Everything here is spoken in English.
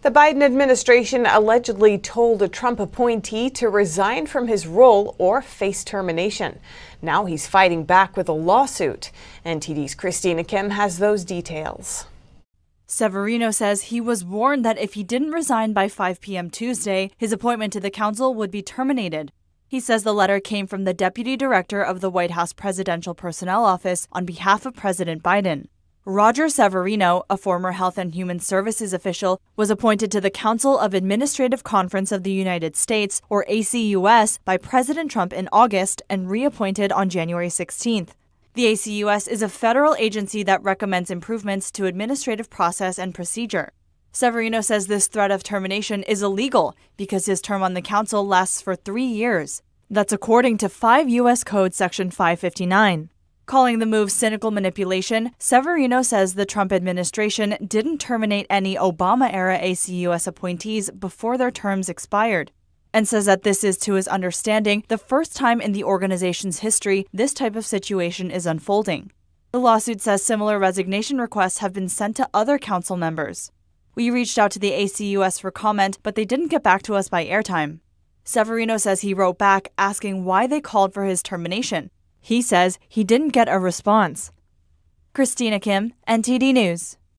The Biden administration allegedly told a Trump appointee to resign from his role or face termination. Now he's fighting back with a lawsuit. NTD's Christina Kim has those details. Severino says he was warned that if he didn't resign by 5 p.m. Tuesday, his appointment to the council would be terminated. He says the letter came from the deputy director of the White House Presidential Personnel Office on behalf of President Biden. Roger Severino, a former Health and Human Services official, was appointed to the Council of Administrative Conference of the United States, or ACUS, by President Trump in August and reappointed on January 16th. The ACUS is a federal agency that recommends improvements to administrative process and procedure. Severino says this threat of termination is illegal because his term on the council lasts for three years. That's according to 5 U.S. Code Section 559. Calling the move cynical manipulation, Severino says the Trump administration didn't terminate any Obama era ACUS appointees before their terms expired, and says that this is, to his understanding, the first time in the organization's history this type of situation is unfolding. The lawsuit says similar resignation requests have been sent to other council members. We reached out to the ACUS for comment, but they didn't get back to us by airtime. Severino says he wrote back asking why they called for his termination, he says he didn't get a response. Christina Kim, NTD News.